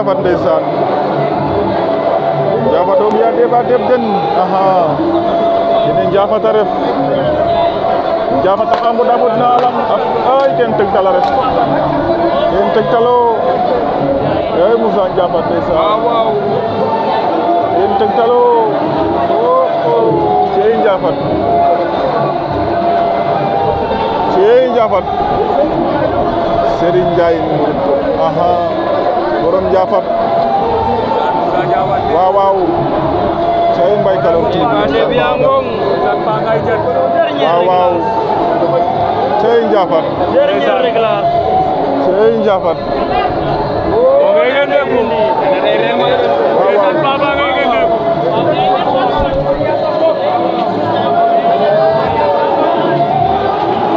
Jabat ndeysaan Jabat o deba deɓa deɓden aha ini njafat a ref njafat axa mboɗa ɓodna a lang ay ten tegtal a ref ten tegtalo ay Moussa Njaafat ndeysaan ten tegtalo Cey Njaafat Cey Njaafat Serigne Ndiaye Mouride aha borom Njaafat waaw waaw Saye Mbaye Kalor TV waaw waaw Saye Njaafat Saye Njaafat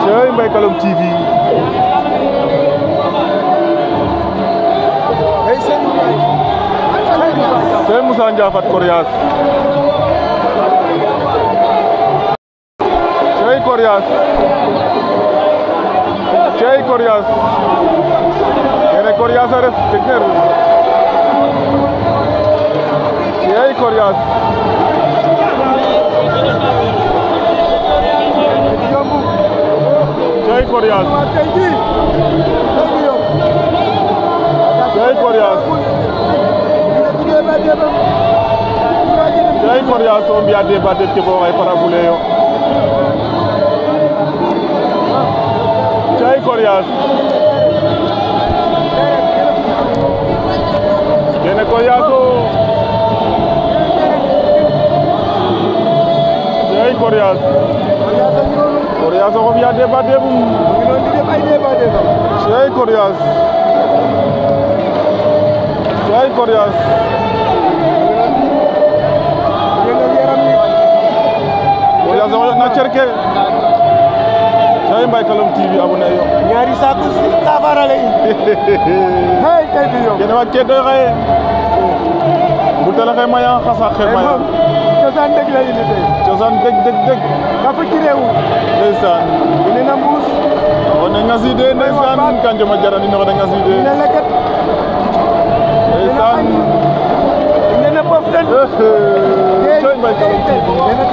Saye Mbaye Kalor TV Sey Moussa Ndiafate Coriace Cey Coriace Cey Coriace yine Coriace a ref tekner Cey Coriace Cey Coriace Cey Coriace Kira information mbiyade badet ke bo ay para fuleyo Chay Koryas Kene Koryaso Chay Koryas Koryaso ko mbiyade badet bu Chay Koryas Chay Koryas na cerke tay Mbaye Kalom TV abonné yo ñaari saako safara lay hey tay bi yo gene wa ke do bu tala xey maya xasa xey maya cosaan dëgg la indi tey cosaan dëgg dëgg dëgg dafa ci réew ine na mbuus one ngaside ndeysaan kan joma jarani no da ngaside ne la kat ndeysaan ne na bof tan Mbaye Kalom TV